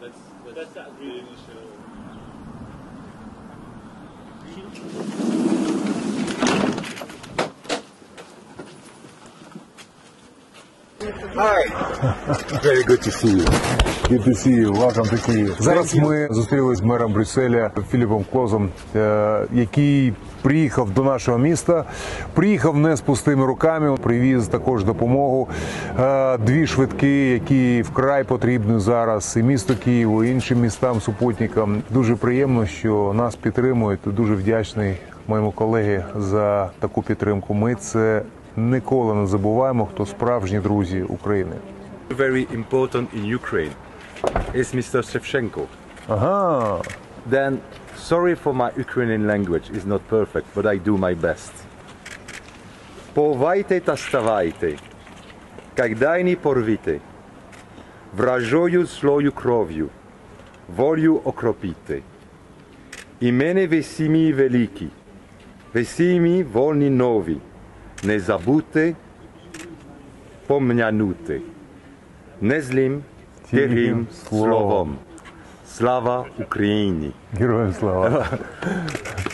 That's, that's, that's really an issue. Initial. Very good to see you. Good to see you. Welcome to Kyiv. Зараз ми зустрілися з мером Брюсселя Філіпом Клозом, е, який приїхав до нашого міста. Приїхав не з пустими руками. Привіз також допомогу. Е, Дві швидки, які вкрай потрібні зараз і місту Києву, і іншим містам, супутникам. Дуже приємно, що нас підтримують. Дуже вдячний моєму колеги за таку підтримку. Ми це ніколи не забуваємо, хто справжні друзі України. Very important in Ukraine is Mr. Shevchenko. Ага. Then, sorry for my Ukrainian language, is not perfect, but I do my best. Повайте та ставайте, когда не порвите, вражою злою кров'ю, волю окропіте. Імени весімі великі, весімі вольні нові, не забути, пом'янути. Не злим, Тихим словом. Слава Україні! Героям слава.